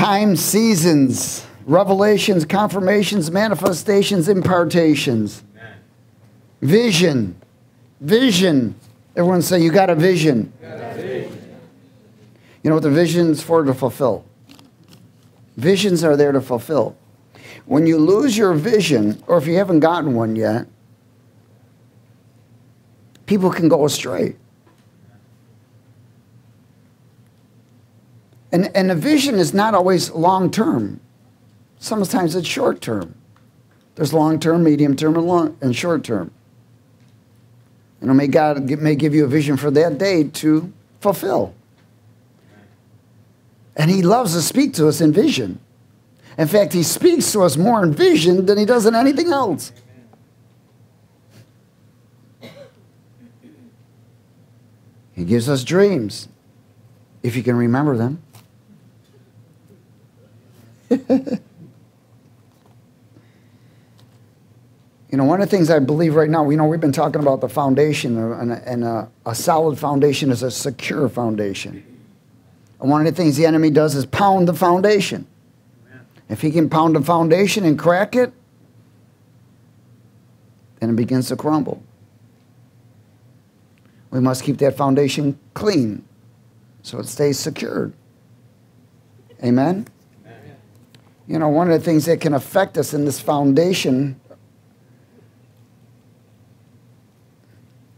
Times, seasons, revelations, confirmations, manifestations, impartations. Vision. Vision. Everyone say, You got a vision. You know what the vision's for to fulfill? Visions are there to fulfill. When you lose your vision, or if you haven't gotten one yet, people can go astray. And, and a vision is not always long term. Sometimes it's short term. There's long term, medium term, and, and short term. You know, may God may give you a vision for that day to fulfill. And He loves to speak to us in vision. In fact, He speaks to us more in vision than He does in anything else. He gives us dreams, if you can remember them. You know, one of the things I believe right now, you know, we've been talking about the foundation, and, a, and a, a, solid foundation is a secure foundation. And one of the things the enemy does is pound the foundation. Amen. If he can pound the foundation and crack it, then it begins to crumble. We must keep that foundation clean so it stays secured. Amen? You know, one of the things that can affect us in this foundation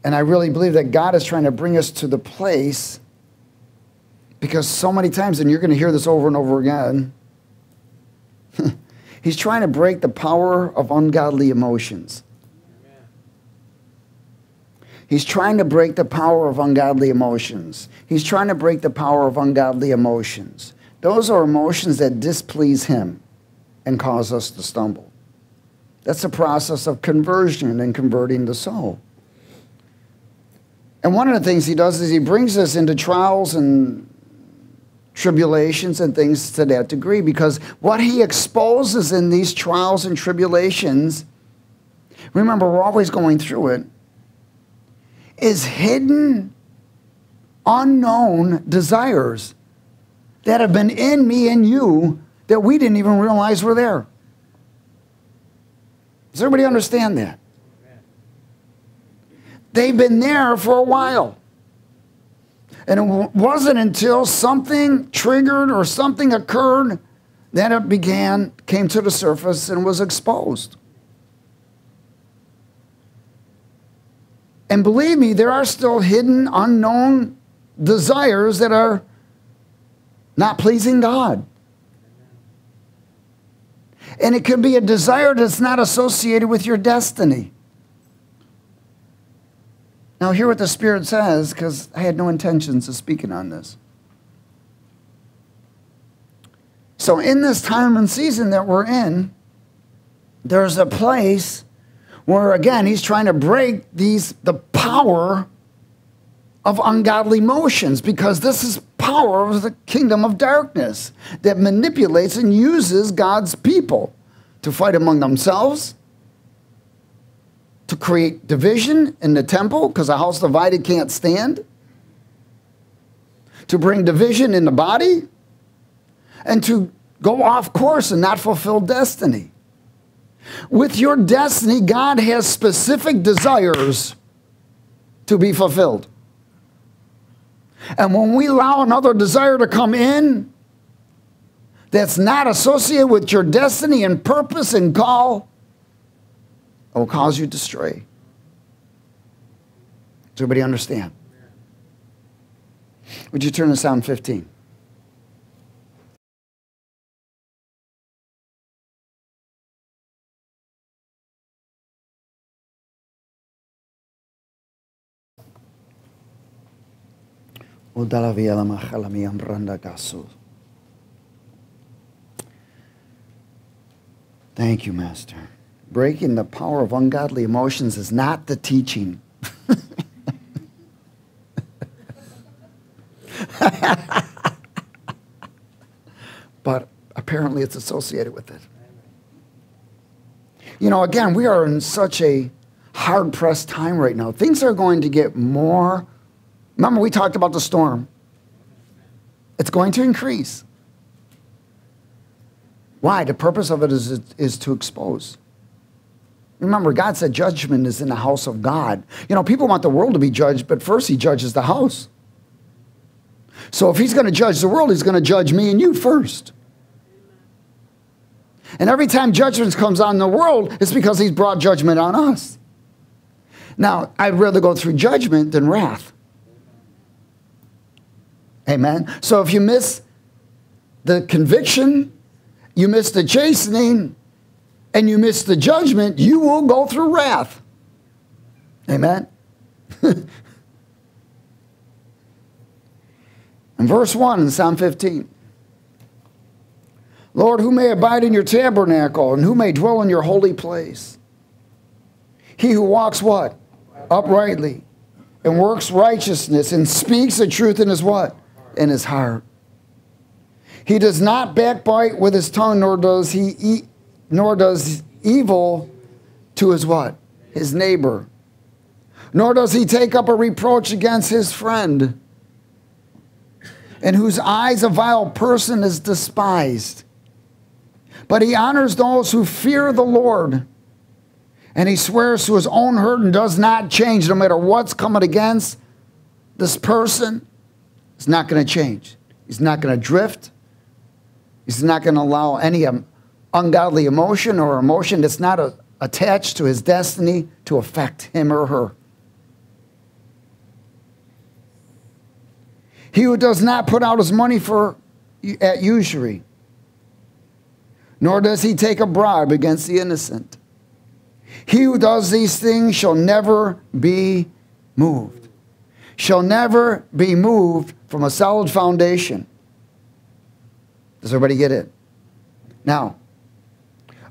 And I really believe that God is trying to bring us to the place because so many times, and you're going to hear this over and over again, He's trying to break the power of ungodly emotions. He's trying to break the power of ungodly emotions. He's trying to break the power of ungodly emotions. Those are emotions that displease Him and cause us to stumble. That's the process of conversion and converting the soul. And one of the things he does is he brings us into trials and tribulations and things to that degree because what he exposes in these trials and tribulations, remember, we're always going through it, is hidden, unknown desires that have been in me and you that we didn't even realize were there. Does everybody understand that? They've been there for a while. And it wasn't until something triggered or something occurred that it began, came to the surface, and was exposed. And believe me, there are still hidden, unknown desires that are not pleasing God. And it could be a desire that's not associated with your destiny. Now, hear what the Spirit says, because I had no intentions of speaking on this. So, in this time and season that we're in, there's a place where, again, he's trying to break these the power of ungodly motions because this is power of the kingdom of darkness that manipulates and uses God's people to fight among themselves to create division in the temple because a house divided can't stand, to bring division in the body, and to go off course and not fulfill destiny. With your destiny, God has specific desires to be fulfilled. And when we allow another desire to come in that's not associated with your destiny and purpose and call, it will cause you to stray. Does everybody understand? Would you turn to Psalm 15? Thank you, Master breaking the power of ungodly emotions is not the teaching. but apparently it's associated with it. You know, again, we are in such a hard pressed time right now. Things are going to get more. Remember, we talked about the storm, it's going to increase. Why? The purpose of it is, is to expose. Remember, God said judgment is in the house of God. You know, people want the world to be judged, but first he judges the house. So if he's going to judge the world, he's going to judge me and you first. And every time judgment comes on the world, it's because he's brought judgment on us. Now, I'd rather go through judgment than wrath. Amen. So if you miss the conviction, you miss the chastening, and you miss the judgment, you will go through wrath. Amen. in verse 1 in Psalm 15. Lord, who may abide in your tabernacle and who may dwell in your holy place? He who walks what? Uprightly and works righteousness and speaks the truth in his what? In his heart. He does not backbite with his tongue, nor does he eat, nor does evil to his what? His neighbor. Nor does he take up a reproach against his friend, in whose eyes a vile person is despised. But he honors those who fear the Lord. And he swears to his own hurt and does not change no matter what's coming against this person. It's not going to change. He's not going to drift. He's not going to allow any um, ungodly emotion or emotion that's not a, attached to his destiny to affect him or her. He who does not put out his money for at usury nor does he take a bribe against the innocent. He who does these things shall never be moved, shall never be moved from a solid foundation. Does everybody get it? Now,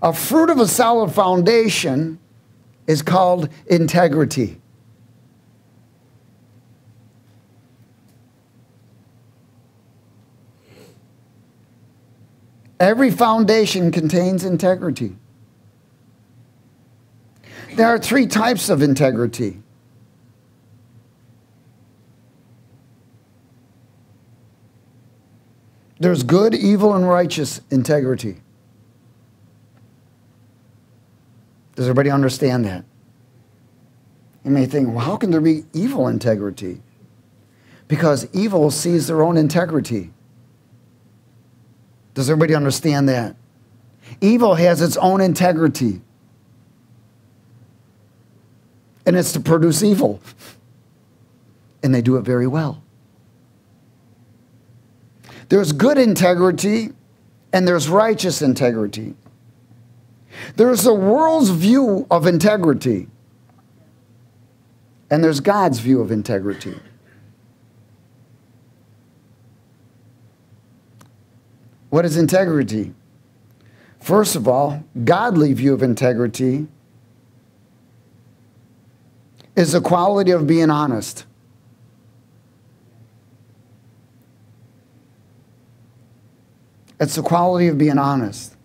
a fruit of a solid foundation is called integrity. Every foundation contains integrity. There are three types of integrity. There's good, evil, and righteous integrity. Does everybody understand that? You may think, well, how can there be evil integrity? Because evil sees their own integrity. Does everybody understand that? Evil has its own integrity, and it's to produce evil. And they do it very well. There's good integrity and there's righteous integrity. There's the world's view of integrity, and there's God's view of integrity. What is integrity? First of all, godly view of integrity is the quality of being honest. It's the quality of being honest.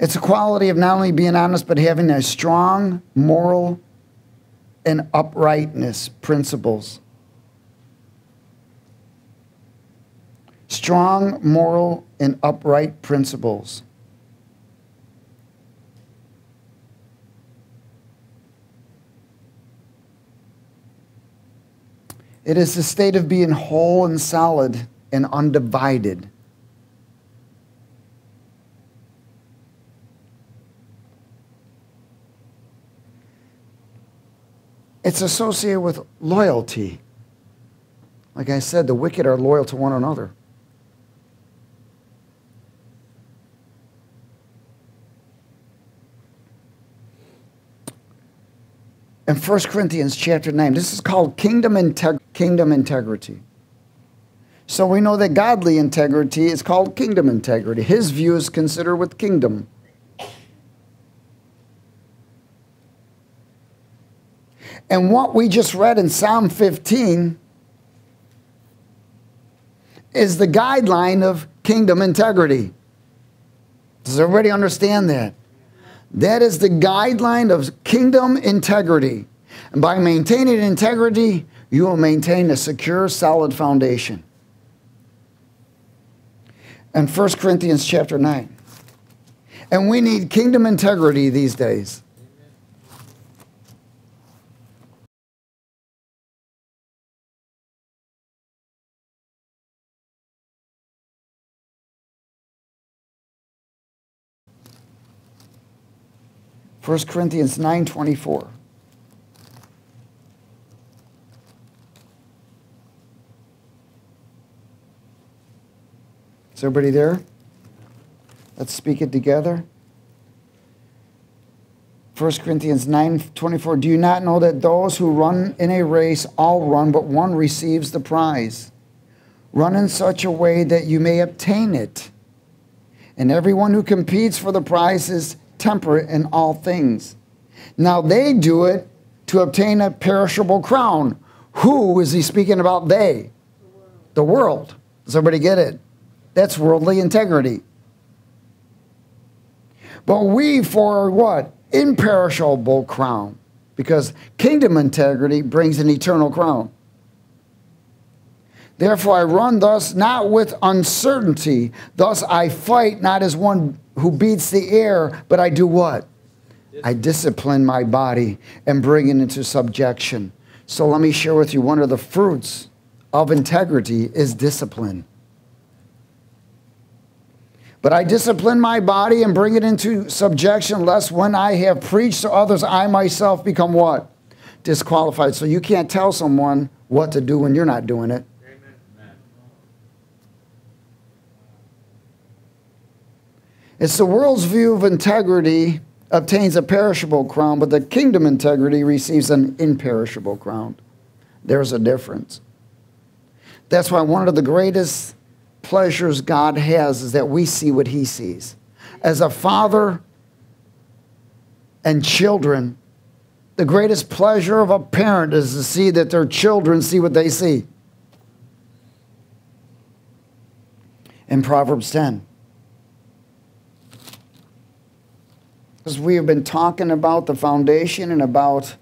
It's a quality of not only being honest, but having a strong moral and uprightness principles. strong moral and upright principles. It is the state of being whole and solid and undivided. It's associated with loyalty. Like I said, the wicked are loyal to one another. in 1 Corinthians chapter 9. This is called kingdom, integ- kingdom integrity. So we know that godly integrity is called kingdom integrity. His view is considered with kingdom. And what we just read in Psalm 15 is the guideline of kingdom integrity. Does everybody understand that? That is the guideline of kingdom integrity. And by maintaining integrity, you will maintain a secure, solid foundation. And 1 Corinthians chapter 9. And we need kingdom integrity these days. First Corinthians 9:24. Is everybody there? Let's speak it together. 1 Corinthians 9 24. Do you not know that those who run in a race all run, but one receives the prize? Run in such a way that you may obtain it. And everyone who competes for the prize is temperate in all things. Now they do it to obtain a perishable crown. Who is he speaking about? They. The world. Does everybody get it? That's worldly integrity. But we for what? Imperishable crown. Because kingdom integrity brings an eternal crown. Therefore I run thus not with uncertainty. Thus I fight not as one who beats the air, but I do what? I discipline my body and bring it into subjection. So let me share with you one of the fruits of integrity is discipline. But I discipline my body and bring it into subjection, lest when I have preached to others, I myself become what? Disqualified. So you can't tell someone what to do when you're not doing it. Amen. It's the world's view of integrity obtains a perishable crown, but the kingdom integrity receives an imperishable crown. There's a difference. That's why one of the greatest pleasures God has is that we see what He sees. As a father and children, the greatest pleasure of a parent is to see that their children see what they see. In Proverbs 10. Because we have been talking about the foundation and about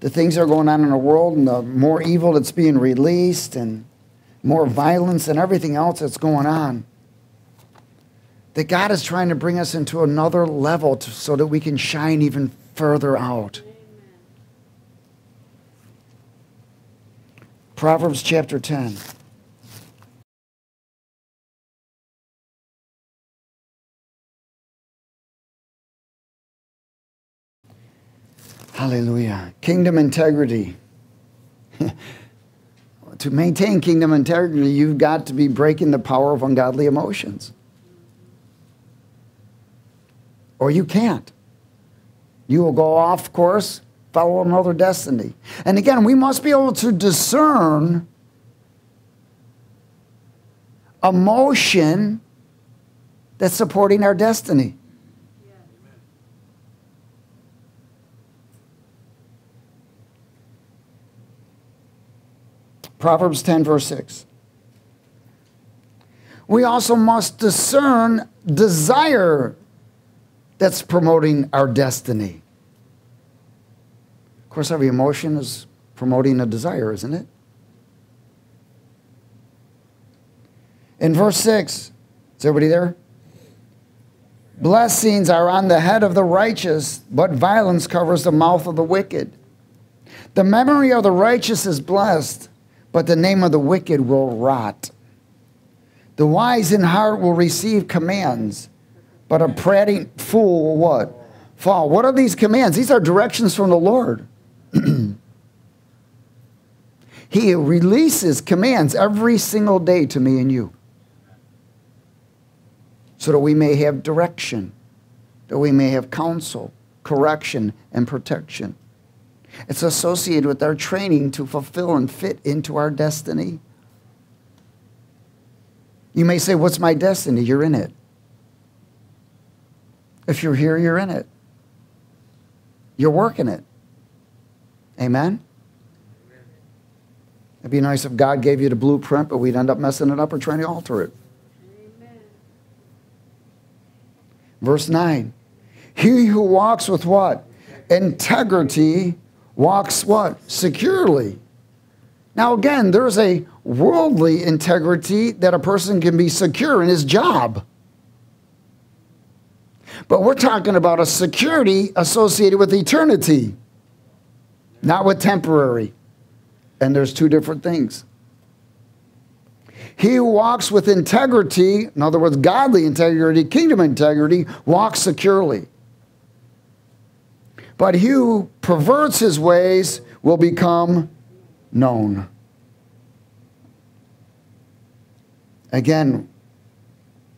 the things that are going on in the world and the more evil that's being released and more violence and everything else that's going on. That God is trying to bring us into another level to, so that we can shine even further out. Proverbs chapter 10. Hallelujah. Kingdom integrity. to maintain kingdom integrity, you've got to be breaking the power of ungodly emotions. Or you can't. You will go off course, follow another destiny. And again, we must be able to discern emotion that's supporting our destiny. Proverbs 10, verse 6. We also must discern desire that's promoting our destiny. Of course, every emotion is promoting a desire, isn't it? In verse 6, is everybody there? Blessings are on the head of the righteous, but violence covers the mouth of the wicked. The memory of the righteous is blessed, but the name of the wicked will rot. The wise in heart will receive commands, but a prating fool will what? Fall. What are these commands? These are directions from the Lord. he releases commands every single day to me and you so that we may have direction, that we may have counsel, correction, and protection. It's associated with our training to fulfill and fit into our destiny. You may say, What's my destiny? You're in it. If you're here, you're in it. You're working it. Amen? It'd be nice if God gave you the blueprint, but we'd end up messing it up or trying to alter it. Amen. Verse 9 He who walks with what? Integrity walks what? Securely. Now, again, there's a worldly integrity that a person can be secure in his job. But we're talking about a security associated with eternity, not with temporary. And there's two different things. He who walks with integrity, in other words, godly integrity, kingdom integrity, walks securely. But he who perverts his ways will become known. Again,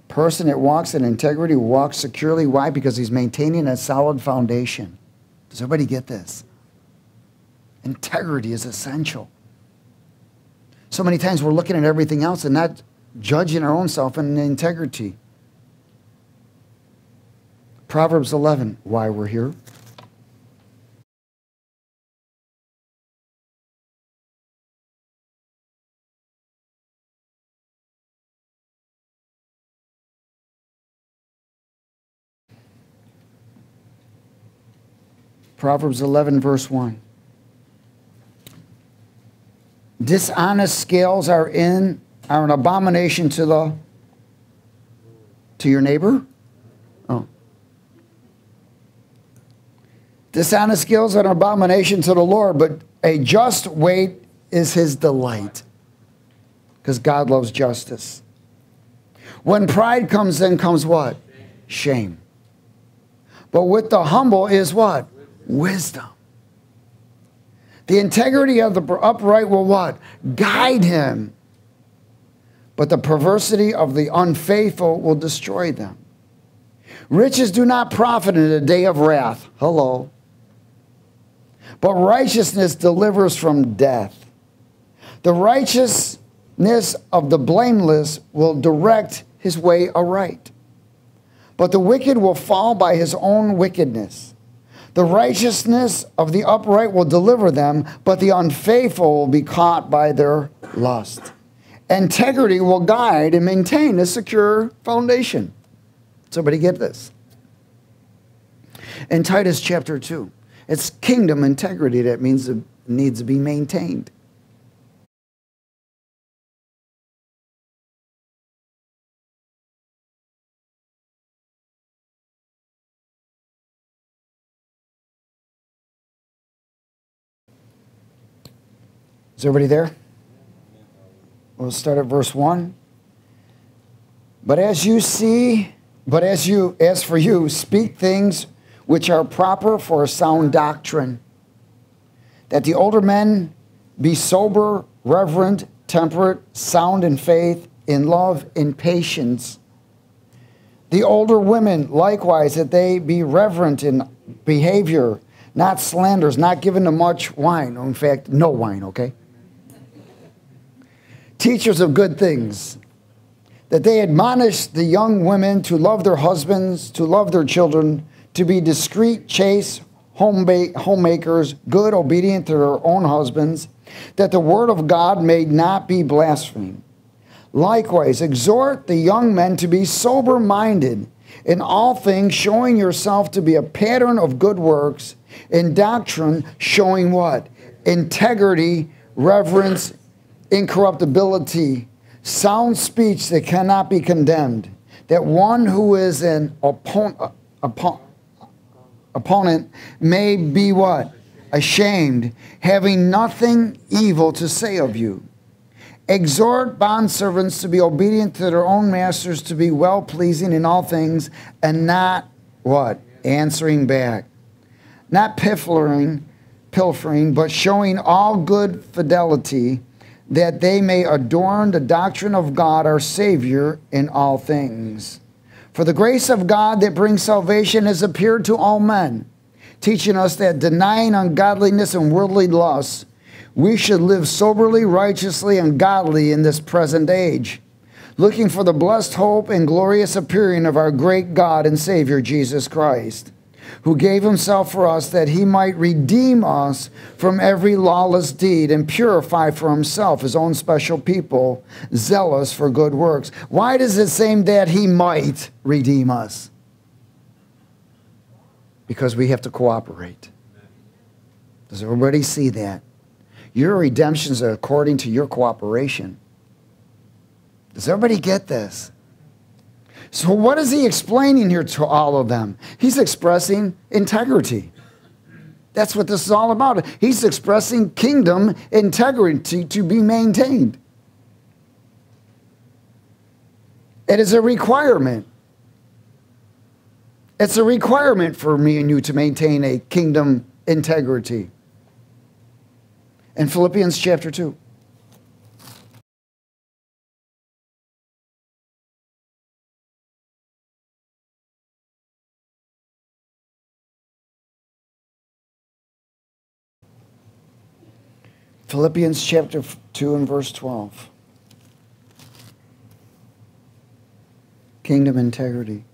person that walks in integrity walks securely. Why? Because he's maintaining a solid foundation. Does everybody get this? Integrity is essential. So many times we're looking at everything else and not judging our own self in integrity. Proverbs 11, why we're here. Proverbs 11, verse 1. Dishonest scales are in are an abomination to the to your neighbor. Oh. Dishonest scales are an abomination to the Lord, but a just weight is his delight. Because God loves justice. When pride comes, then comes what? Shame. But with the humble is what? Wisdom. The integrity of the upright will what? Guide him. But the perversity of the unfaithful will destroy them. Riches do not profit in a day of wrath. Hello. But righteousness delivers from death. The righteousness of the blameless will direct his way aright. But the wicked will fall by his own wickedness. The righteousness of the upright will deliver them, but the unfaithful will be caught by their lust. Integrity will guide and maintain a secure foundation. Somebody get this? In Titus chapter 2, it's kingdom integrity that means it needs to be maintained. Is everybody there? We'll start at verse 1. But as you see, but as you as for you, speak things which are proper for a sound doctrine, that the older men be sober, reverent, temperate, sound in faith, in love, in patience. The older women likewise, that they be reverent in behavior, not slanders, not given to much wine. In fact, no wine, okay? Teachers of good things, that they admonish the young women to love their husbands, to love their children, to be discreet, chaste, homemakers, good, obedient to their own husbands, that the word of God may not be blasphemed. Likewise, exhort the young men to be sober minded in all things, showing yourself to be a pattern of good works, in doctrine, showing what? Integrity, reverence, incorruptibility, sound speech that cannot be condemned, that one who is an opponent, opponent may be what? Ashamed, having nothing evil to say of you. Exhort bondservants to be obedient to their own masters, to be well pleasing in all things, and not what? Answering back. Not piffling, pilfering, but showing all good fidelity that they may adorn the doctrine of God our Savior in all things. For the grace of God that brings salvation has appeared to all men, teaching us that denying ungodliness and worldly lusts, we should live soberly, righteously, and godly in this present age, looking for the blessed hope and glorious appearing of our great God and Savior Jesus Christ who gave himself for us that he might redeem us from every lawless deed and purify for himself his own special people, zealous for good works. Why does it seem that he might redeem us? Because we have to cooperate. Does everybody see that? Your redemption is according to your cooperation. Does everybody get this? So, what is he explaining here to all of them? He's expressing integrity. That's what this is all about. He's expressing kingdom integrity to be maintained. It is a requirement. It's a requirement for me and you to maintain a kingdom integrity. In Philippians chapter 2. Philippians chapter 2 and verse 12. Kingdom integrity.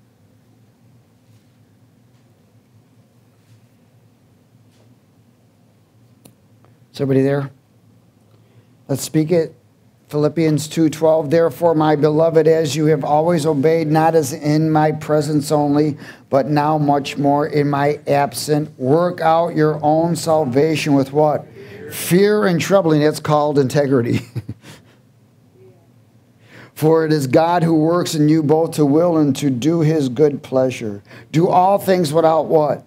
Is everybody there? Let's speak it. Philippians 2:12 Therefore my beloved as you have always obeyed not as in my presence only but now much more in my absence work out your own salvation with what fear and troubling, it's called integrity For it is God who works in you both to will and to do his good pleasure. Do all things without what?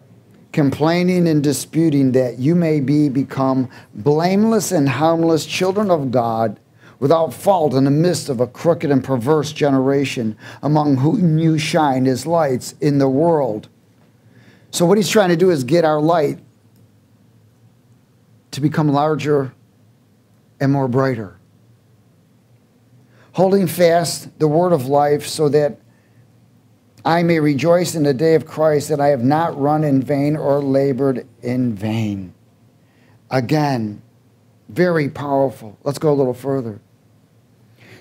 Complaining and disputing, that you may be become blameless and harmless children of God, without fault in the midst of a crooked and perverse generation, among whom you shine as lights in the world. So, what he's trying to do is get our light to become larger and more brighter holding fast the word of life, so that I may rejoice in the day of Christ that I have not run in vain or labored in vain. Again, very powerful. Let's go a little further.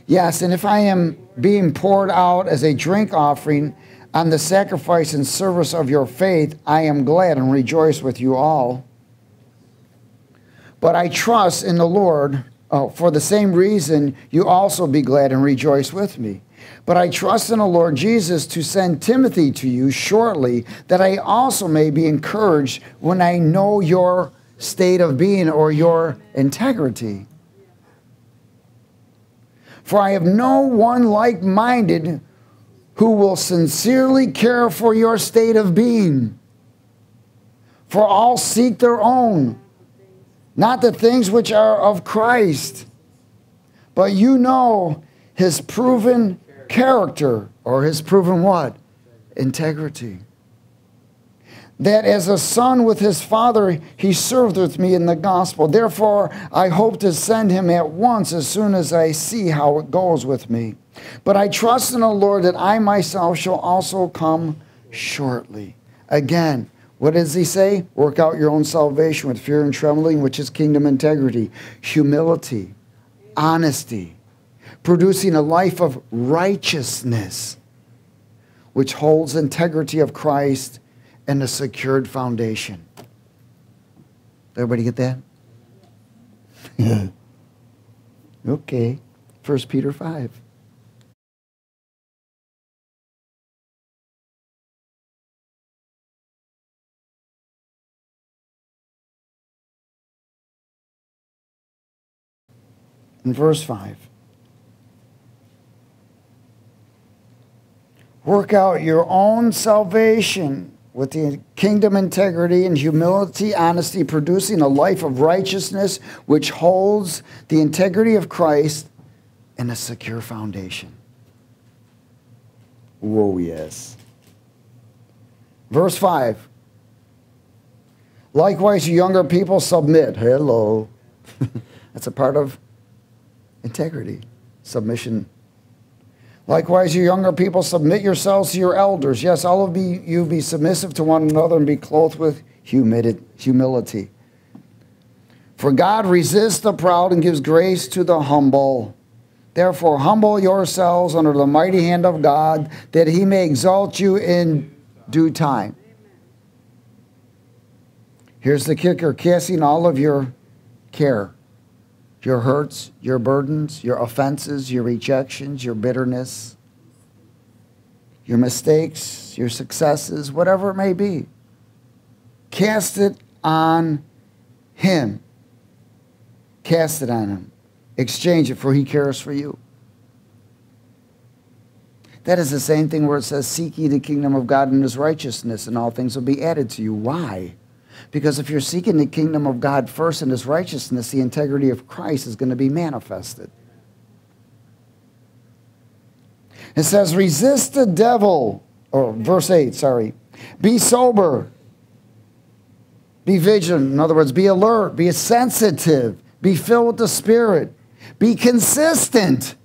Yes, and if I am being poured out as a drink offering on the sacrifice and service of your faith, I am glad and rejoice with you all. But I trust in the Lord Oh, for the same reason, you also be glad and rejoice with me. But I trust in the Lord Jesus to send Timothy to you shortly, that I also may be encouraged when I know your state of being or your integrity. For I have no one like minded who will sincerely care for your state of being. For all seek their own not the things which are of Christ, but you know his proven character, or his proven what? Integrity. That as a son with his father, he served with me in the gospel. Therefore, I hope to send him at once as soon as I see how it goes with me. But I trust in the Lord that I myself shall also come shortly. Again, what does he say? Work out your own salvation with fear and trembling, which is kingdom integrity, humility, honesty, producing a life of righteousness, which holds integrity of Christ and a secured foundation. Everybody get that? Yeah. okay. 1 Peter 5. In verse 5. Work out your own salvation with the kingdom integrity and humility, honesty, producing a life of righteousness which holds the integrity of Christ and a secure foundation. Whoa, yes. Verse 5. Likewise, younger people submit. Hello. That's a part of integrity, submission. Likewise, you younger people, submit yourselves to your elders. Yes, all of you be submissive to one another and be clothed with humility. For God resists the proud and gives grace to the humble. Therefore, humble yourselves under the mighty hand of God, that he may exalt you in due time. Here's the kicker casting all of your care your hurts, your burdens, your offenses, your rejections, your bitterness, your mistakes, your successes, whatever it may be. Cast it on Him. Cast it on him. Exchange it, for he cares for you. That is the same thing where it says, Seek ye the kingdom of God and his righteousness, and all things will be added to you. Why? Because if you're seeking the kingdom of God first and his righteousness, the integrity of Christ is going to be manifested. It says, Resist the devil, or verse 8, sorry. Be sober. Be vigilant. In other words, be alert. Be sensitive. Be filled with the Spirit. Be consistent.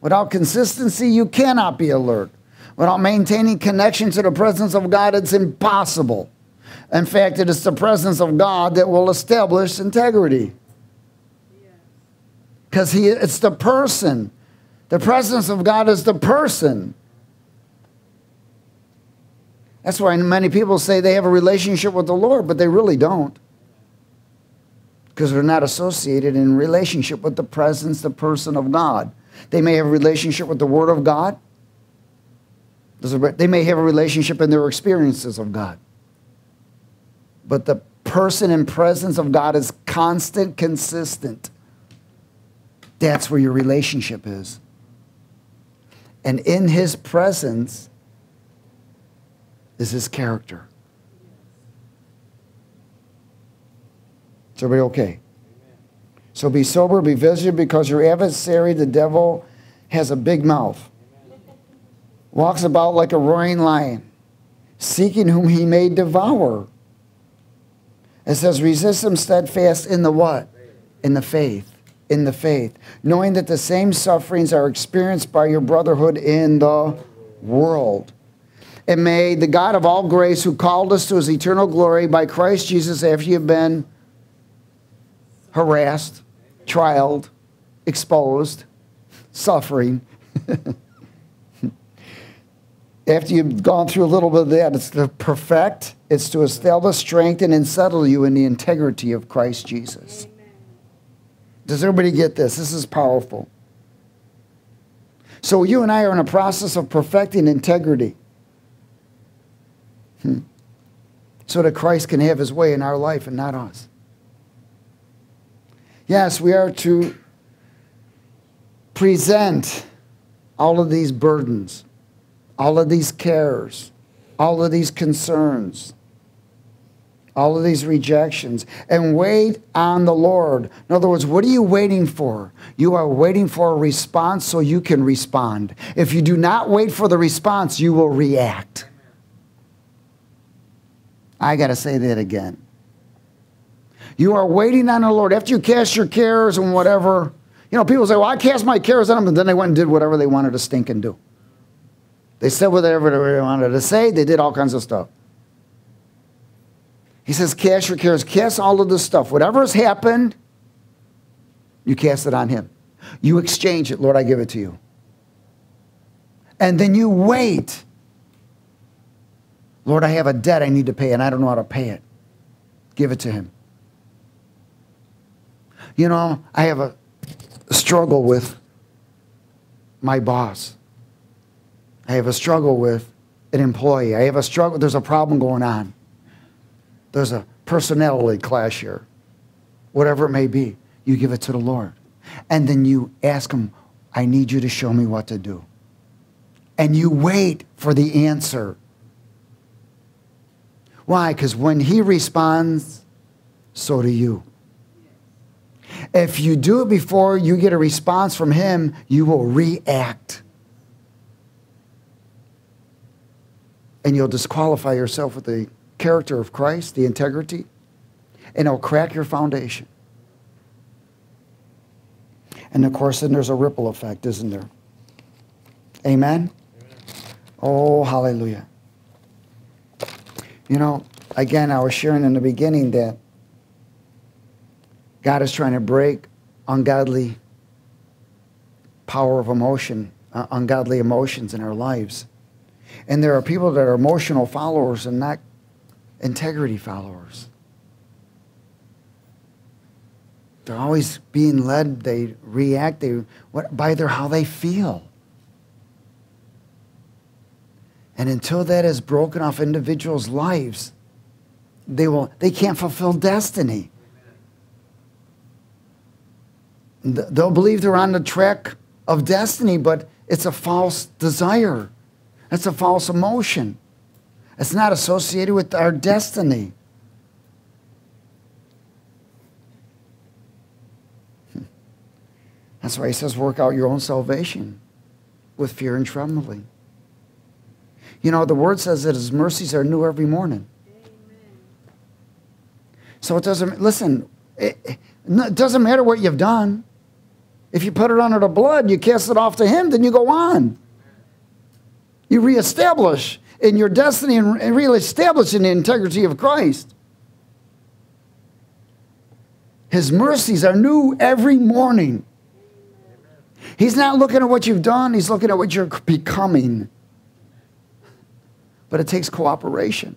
Without consistency, you cannot be alert. Without maintaining connection to the presence of God, it's impossible. In fact, it is the presence of God that will establish integrity. Because he it's the person. The presence of God is the person. That's why many people say they have a relationship with the Lord, but they really don't. Because they're not associated in relationship with the presence, the person of God. They may have a relationship with the Word of God. They may have a relationship in their experiences of God. But the person and presence of God is constant, consistent. That's where your relationship is. And in His presence is His character. Is everybody okay? So be sober, be vigilant, because your adversary, the devil, has a big mouth, walks about like a roaring lion, seeking whom he may devour. It says, resist them steadfast in the what? In the faith. In the faith. Knowing that the same sufferings are experienced by your brotherhood in the world. And may the God of all grace, who called us to his eternal glory by Christ Jesus, after you've been harassed, trialed, exposed, suffering. After you've gone through a little bit of that, it's to perfect, it's to establish, strengthen, and settle you in the integrity of Christ Jesus. Does everybody get this? This is powerful. So you and I are in a process of perfecting integrity. Hmm. So that Christ can have his way in our life and not us. Yes, we are to present all of these burdens, all of these cares, all of these concerns, all of these rejections, and wait on the Lord. In other words, what are you waiting for? You are waiting for a response so you can respond. If you do not wait for the response, you will react. I got to say that again. You are waiting on the Lord. After you cast your cares and whatever, you know, people say, well, I cast my cares on them, and then they went and did whatever they wanted to stink and do. They said whatever they wanted to say. They did all kinds of stuff. He says, cast your cares, cast all of this stuff. Whatever has happened, you cast it on him. You exchange it. Lord, I give it to you. And then you wait. Lord, I have a debt I need to pay, and I don't know how to pay it. Give it to him. You know, I have a struggle with my boss. I have a struggle with an employee. I have a struggle. There's a problem going on. There's a personality clash here. Whatever it may be, you give it to the Lord. And then you ask Him, I need you to show me what to do. And you wait for the answer. Why? Because when He responds, so do you. If you do it before you get a response from him, you will react. And you'll disqualify yourself with the character of Christ, the integrity, and it'll crack your foundation. And of course, then there's a ripple effect, isn't there? Amen? Amen? Oh, hallelujah. You know, again, I was sharing in the beginning that God is trying to break ungodly power of emotion, uh, ungodly emotions in our lives. And there are people that are emotional followers and not integrity followers. They're always being led, they react they, what, by their, how they feel. And until that is broken off individuals' lives, they, will, they can't fulfill destiny. they'll believe they're on the track of destiny, but it's a false desire. It's a false emotion. It's not associated with our destiny. That's why he says, work out your own salvation with fear and trembling. You know, the word says that his mercies are new every morning. So it doesn't, listen, it, it doesn't matter what you've done. If you put it under the blood, you cast it off to him, then you go on. You reestablish in your destiny and reestablish in the integrity of Christ. His mercies are new every morning. He's not looking at what you've done, he's looking at what you're becoming. But it takes cooperation.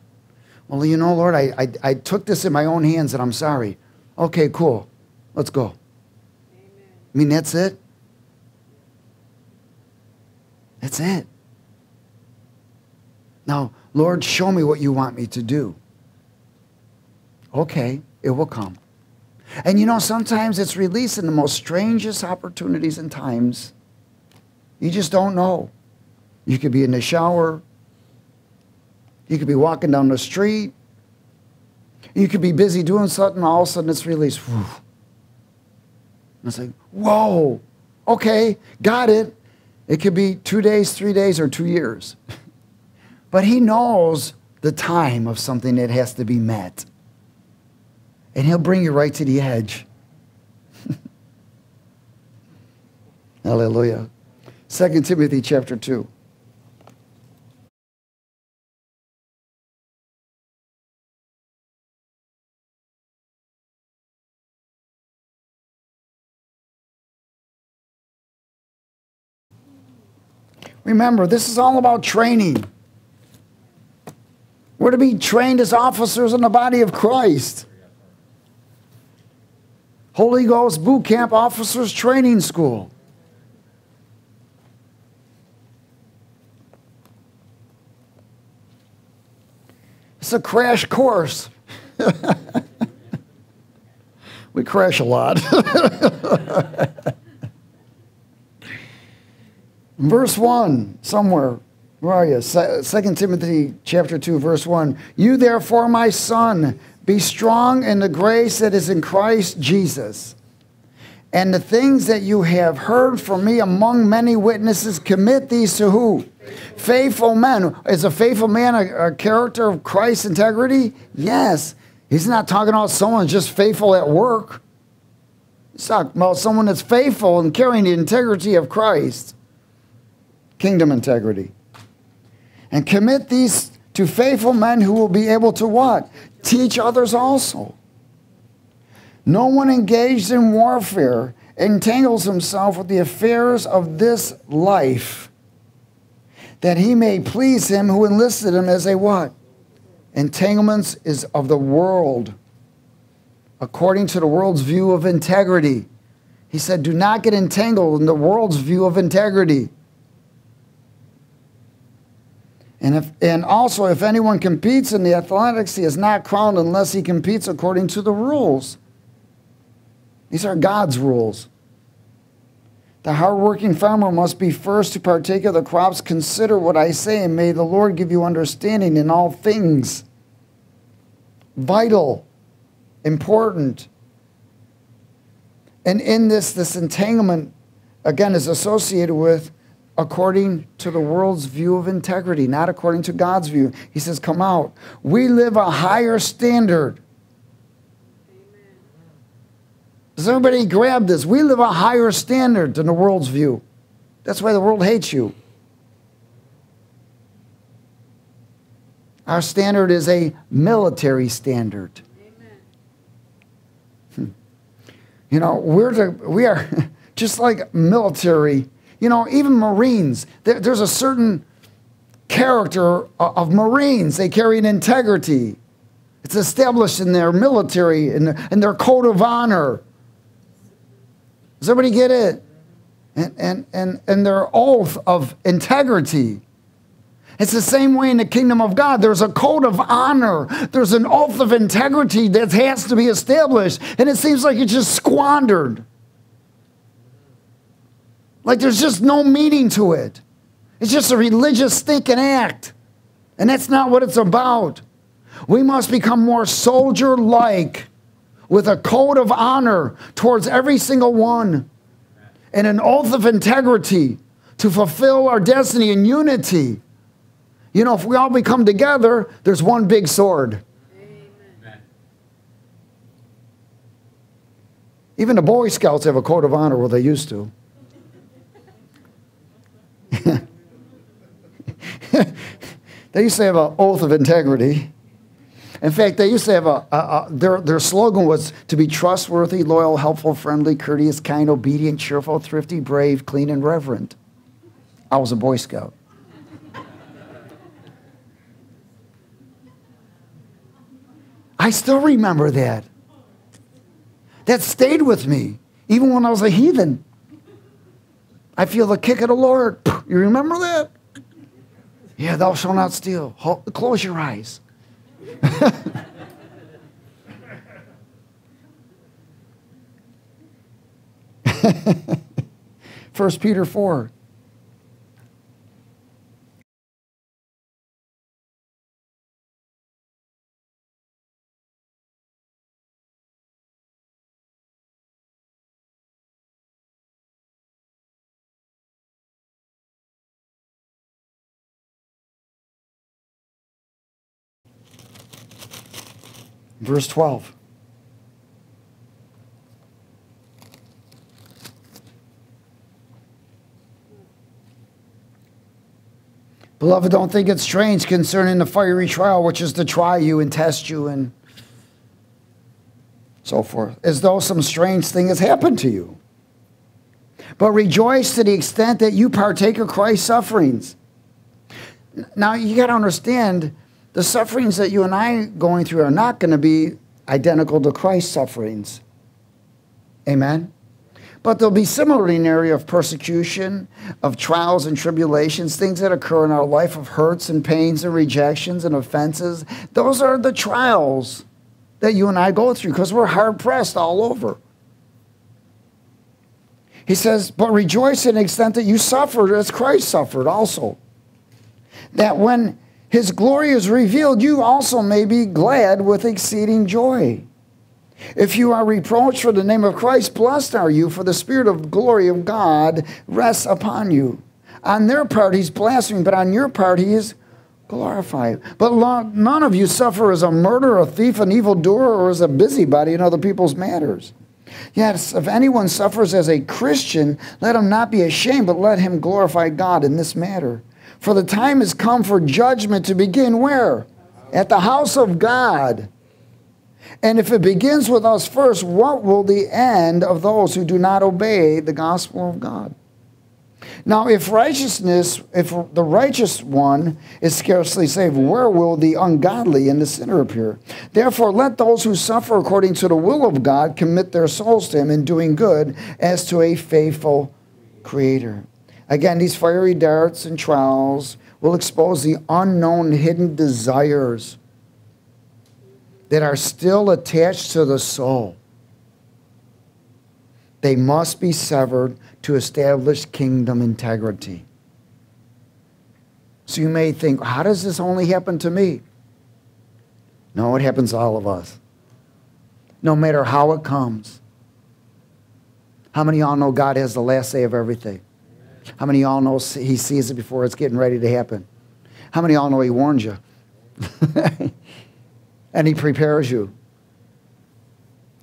Well, you know, Lord, I, I, I took this in my own hands and I'm sorry. Okay, cool. Let's go. Amen. I mean, that's it. That's it. Now, Lord, show me what you want me to do. Okay, it will come. And you know, sometimes it's released in the most strangest opportunities and times. You just don't know. You could be in the shower. You could be walking down the street. You could be busy doing something, all of a sudden it's released. And it's like, whoa, okay, got it. It could be two days, three days, or two years. but he knows the time of something that has to be met and he'll bring you right to the edge. Hallelujah. 2 Timothy chapter 2. Remember, this is all about training. We're to be trained as officers in the body of Christ. Holy Ghost Boot Camp Officers Training School. It's a crash course. we crash a lot. verse 1, somewhere. Where are you? 2 Timothy chapter 2, verse 1. You therefore, my son, be strong in the grace that is in Christ Jesus. And the things that you have heard from me among many witnesses, commit these to who? Faithful men. Is a faithful man a, a character of Christ's integrity? Yes. He's not talking about someone just faithful at work. He's talking about someone that's faithful and carrying the integrity of Christ. Kingdom integrity. And commit these to faithful men who will be able to what? Teach others also. No one engaged in warfare entangles himself with the affairs of this life, that he may please him who enlisted him as a what? Entanglements is of the world, according to the world's view of integrity. He said, Do not get entangled in the world's view of integrity. And, if, and also, if anyone competes in the athletics, he is not crowned unless he competes according to the rules. These are God's rules. The hardworking farmer must be first to partake of the crops. Consider what I say, and may the Lord give you understanding in all things. Vital, important. And in this, this entanglement, again, is associated with according to the world's view of integrity, not according to God's view. He says, Come out. We live a higher standard. Amen. Does everybody grab this? We live a higher standard than the world's view. That's why the world hates you. Our standard is a military standard. Hmm. You know, we're to, we are just like military you know, even Marines, there's a certain character of Marines. They carry an integrity. It's established in their military and their, their code of honor. Does everybody get it? And, and, and, and their oath of integrity. It's the same way in the kingdom of God. There's a code of honor. There's an oath of integrity that has to be established. And it seems like it's just squandered. Like there's just no meaning to it. It's just a religious stinking act. And that's not what it's about. We must become more soldier like with a code of honor towards every single one and an oath of integrity to fulfill our destiny in unity. You know, if we all become together, there's one big sword. Amen. Even the Boy Scouts have a code of honor, well, they used to. They used to have an oath of integrity. In fact, they used to have a, a, a, their, their slogan was to be trustworthy, loyal, helpful, friendly, courteous, kind, obedient, cheerful, thrifty, brave, clean, and reverent. I was a Boy Scout. I still remember that. That stayed with me, even when I was a heathen. I feel the kick of the Lord. You remember that? Yeah, thou shalt not steal. Close your eyes. First Peter 4. Verse 12. Beloved, don't think it's strange concerning the fiery trial, which is to try you and test you and so forth, as though some strange thing has happened to you. But rejoice to the extent that you partake of Christ's sufferings. Now, you got to understand the sufferings that you and I are going through are not going to be identical to Christ's sufferings. Amen. But there'll be similar in the area of persecution, of trials and tribulations, things that occur in our life of hurts and pains and rejections and offenses. Those are the trials that you and I go through because we're hard pressed all over. He says, But rejoice in the extent that you suffered as Christ suffered also. That when his glory is revealed, you also may be glad with exceeding joy. If you are reproached for the name of Christ, blessed are you, for the Spirit of glory of God rests upon you. On their part, he's blaspheming, but on your part, he is glorified. But none of you suffer as a murderer, a thief, an evildoer, or as a busybody in other people's matters. Yes, if anyone suffers as a Christian, let him not be ashamed, but let him glorify God in this matter. For the time has come for judgment to begin where? At the house of God. And if it begins with us first, what will the end of those who do not obey the gospel of God? Now, if righteousness, if the righteous one is scarcely saved, where will the ungodly and the sinner appear? Therefore, let those who suffer according to the will of God commit their souls to Him in doing good as to a faithful Creator. Again, these fiery darts and trials will expose the unknown hidden desires that are still attached to the soul. They must be severed to establish kingdom integrity. So you may think, how does this only happen to me? No, it happens to all of us. No matter how it comes. How many y'all know God has the last say of everything? How many of y'all know he sees it before it's getting ready to happen? How many of y'all know he warns you? and he prepares you.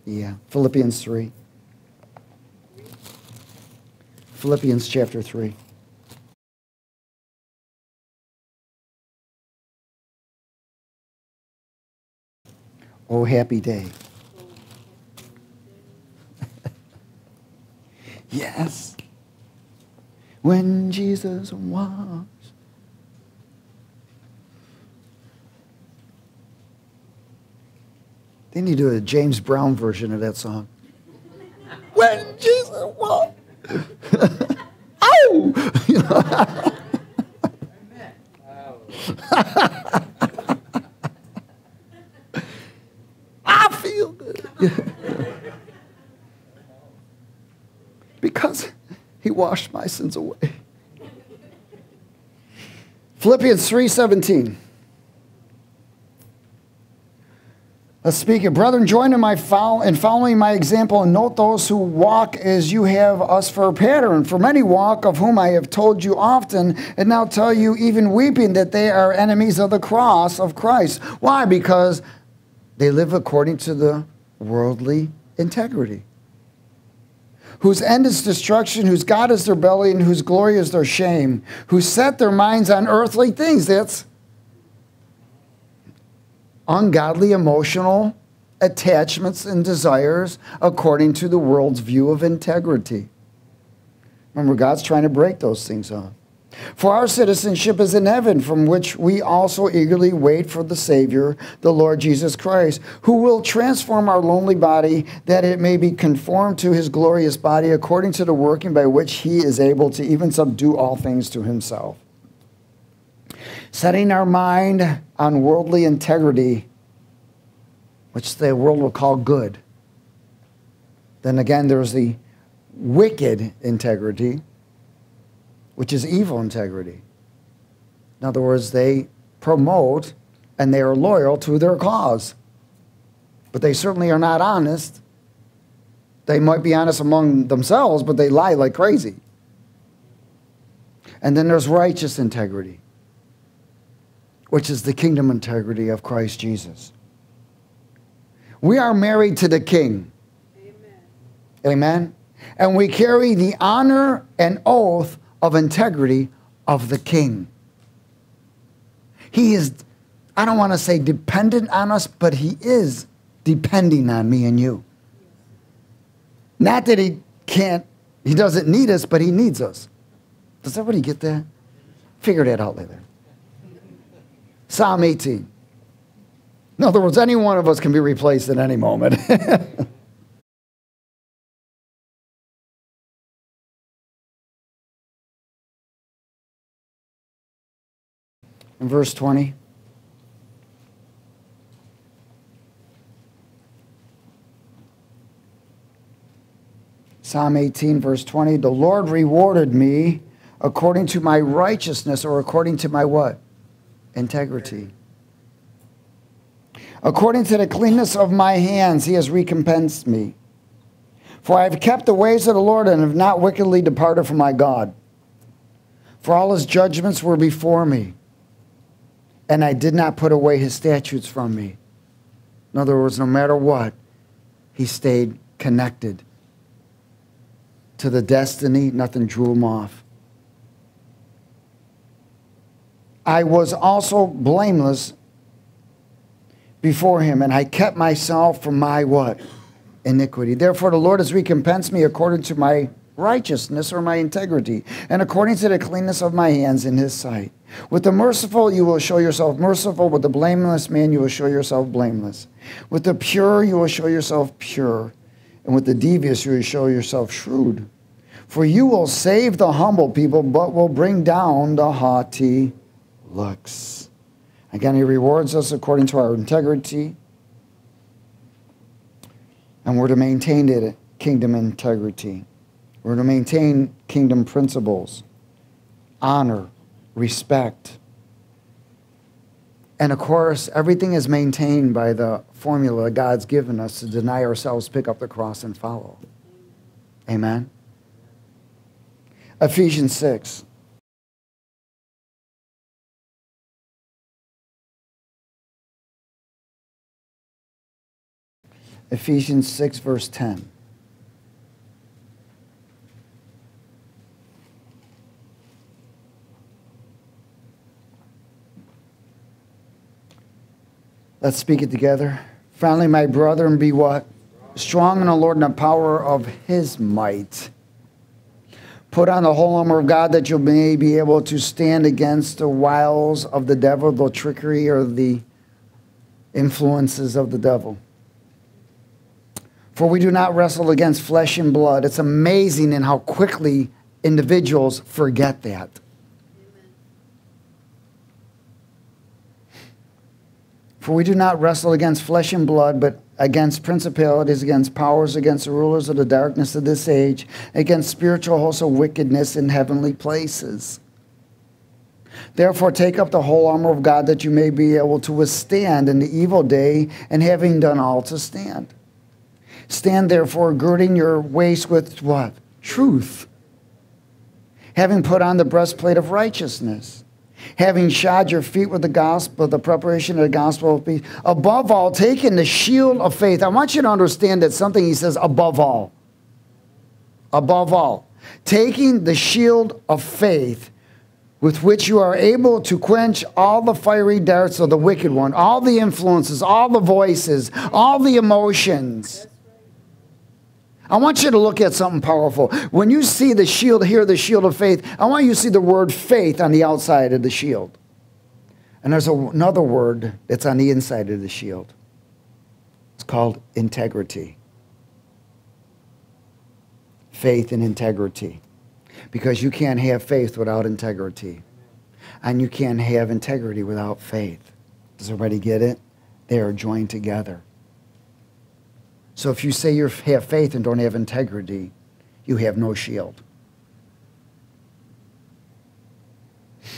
Yeah. Philippians 3. Philippians chapter 3. Oh, happy day. yes when Jesus was. They need to do a James Brown version of that song. when Jesus was. oh! I feel good. because He washed my sins away. Philippians 3:17. Let's speak it. Brethren, join in my follow, in following my example and note those who walk as you have us for a pattern. For many walk, of whom I have told you often, and now tell you, even weeping, that they are enemies of the cross of Christ. Why? Because they live according to the worldly integrity. Whose end is destruction, whose God is their belly, and whose glory is their shame, who set their minds on earthly things. That's ungodly emotional attachments and desires according to the world's view of integrity. Remember, God's trying to break those things off. For our citizenship is in heaven, from which we also eagerly wait for the Savior, the Lord Jesus Christ, who will transform our lonely body that it may be conformed to his glorious body according to the working by which he is able to even subdue all things to himself setting our mind on worldly integrity, which the world will call good. Then again, there's the wicked integrity, which is evil integrity. In other words, they promote and they are loyal to their cause, but they certainly are not honest. They might be honest among themselves, but they lie like crazy. And then there's righteous integrity which is the kingdom integrity of Christ Jesus. We are married to the King. Amen. Amen. And we carry the honor and oath of integrity of the King. He is, I don't want to say dependent on us, but He is depending on me and you. Not that He can't, He doesn't need us, but He needs us. Does everybody get that? Figure that out later. Psalm 18. In other words, any one of us can be replaced at any moment. In verse 20. Psalm 18, verse 20. The Lord rewarded me according to my righteousness or according to my what? integrity. According to the cleanness of my hands, he has recompensed me. For I have kept the ways of the Lord and have not wickedly departed from my God. For all his judgments were before me, and I did not put away his statutes from me. In other words, no matter what, he stayed connected to the destiny, nothing drew him off. I was also blameless before him, and I kept myself from my what? Iniquity. Therefore, the Lord has recompensed me according to my righteousness or my integrity, and according to the cleanness of my hands in his sight. With the merciful, you will show yourself merciful. With the blameless man, you will show yourself blameless. With the pure, you will show yourself pure. And with the devious, you will show yourself shrewd. For you will save the humble people, but will bring down the haughty looks. Again, He rewards us according to our integrity. And we're to maintain it, kingdom integrity. We're to maintain kingdom principles, honor, respect. And of course, everything is maintained by the formula God's given us to deny ourselves, pick up the cross, and follow. Amen. Ephesians 6. Ephesians 6, verse 10. Let's speak it together. Finally, my brethren, be what? Strong in the Lord and the power of his might. Put on the whole armor of God that you may be able to stand against the wiles of the devil, the trickery or the influences of the devil. For we do not wrestle against flesh and blood. It's amazing in how quickly individuals forget that. For we do not wrestle against flesh and blood, but against principalities, against powers, against the rulers of the darkness of this age, against spiritual hosts of wickedness in heavenly places. Therefore, take up the whole armor of God that you may be able to withstand in the evil day, and having done all to stand. Stand therefore, girding your waist with what? Truth. Having put on the breastplate of righteousness having shod your feet with the gospel, the preparation of the gospel of peace. Above all, taking the shield of faith. I want you to understand that something he says above all. Above all. Taking the shield of faith with which you are able to quench all the fiery darts of the wicked one, all the influences, all the voices, all the emotions. I want you to look at something powerful. When you see the shield, hear the shield of faith, I want you to see the word faith on the outside of the shield. And there's another word that's on the inside of the shield. It's called integrity. Faith and integrity. Because you can't have faith without integrity. And you can't have integrity without faith. Does everybody get it? They are joined together. So if you say you have faith and don't have integrity, you have no shield. Is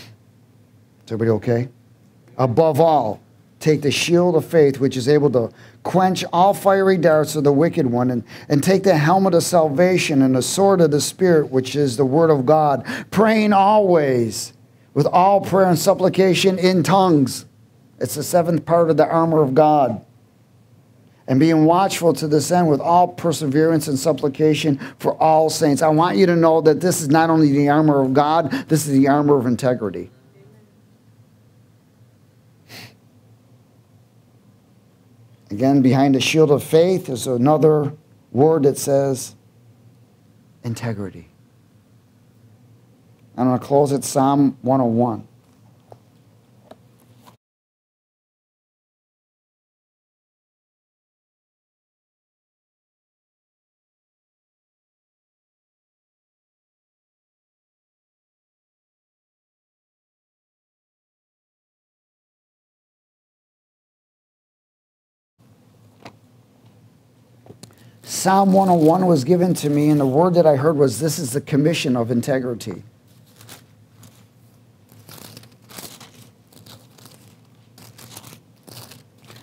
everybody okay? Above all, take the shield of faith, which is able to quench all fiery darts of the wicked one, and, and take the helmet of salvation and the sword of the Spirit, which is the word of God, praying always with all prayer and supplication in tongues. It's the seventh part of the armor of God and being watchful to this end with all perseverance and supplication for all saints. I want you to know that this is not only the armor of God, this is the armor of integrity. Again, behind the shield of faith is another word that says integrity. I'm going to close at Psalm 101. Psalm 101 was given to me, and the word that I heard was this is the commission of integrity.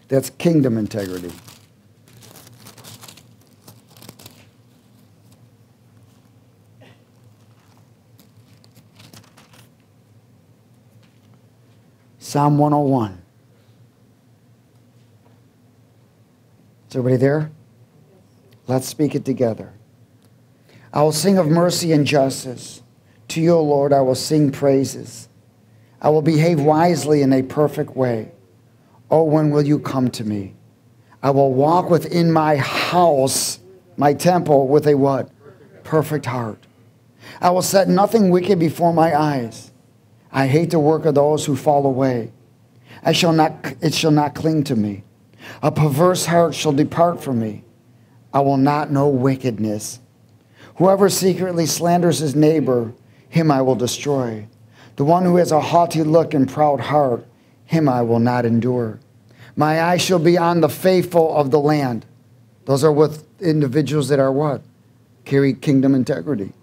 That's kingdom integrity. Psalm 101. Is everybody there? Let's speak it together. I will sing of mercy and justice. To you, O Lord, I will sing praises. I will behave wisely in a perfect way. Oh, when will you come to me? I will walk within my house, my temple, with a what? Perfect heart. I will set nothing wicked before my eyes. I hate the work of those who fall away. I shall not, it shall not cling to me. A perverse heart shall depart from me. I will not know wickedness. Whoever secretly slanders his neighbor, him I will destroy. The one who has a haughty look and proud heart, him I will not endure. My eye shall be on the faithful of the land. Those are with individuals that are what? Carry kingdom integrity.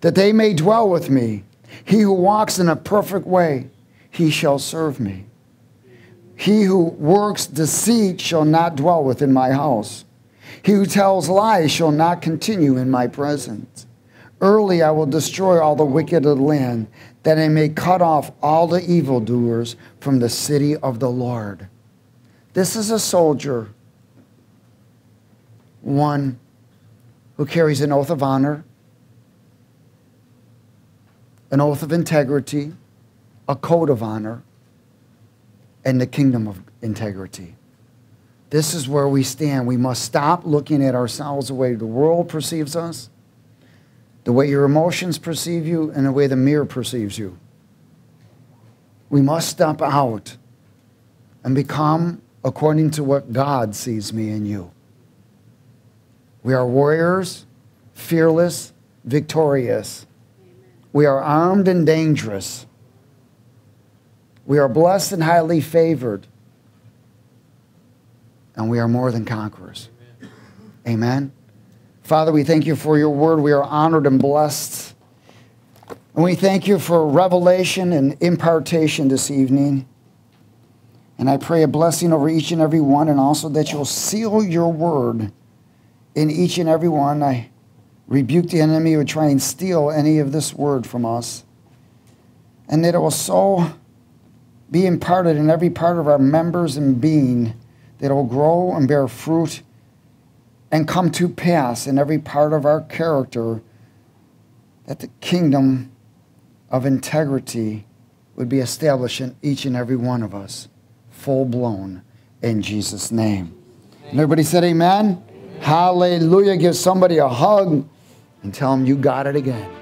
That they may dwell with me. He who walks in a perfect way, he shall serve me. He who works deceit shall not dwell within my house. He who tells lies shall not continue in my presence. Early I will destroy all the wicked of the land, that I may cut off all the evildoers from the city of the Lord. This is a soldier, one who carries an oath of honor, an oath of integrity, a code of honor, and the kingdom of integrity. This is where we stand. We must stop looking at ourselves the way the world perceives us, the way your emotions perceive you, and the way the mirror perceives you. We must step out and become according to what God sees me and you. We are warriors, fearless, victorious. We are armed and dangerous. We are blessed and highly favored and we are more than conquerors. Amen. Father, we thank you for your word. We are honored and blessed. And we thank you for revelation and impartation this evening. And I pray a blessing over each and every one, and also that you'll seal your word in each and every one. I rebuke the enemy who would try and steal any of this word from us. And that it will so be imparted in every part of our members and being that it will grow and bear fruit and come to pass in every part of our character that the kingdom of integrity would be established in each and every one of us, full blown, in Jesus' name. And everybody said, Amen. amen. Hallelujah. Give somebody a hug and tell them you got it again.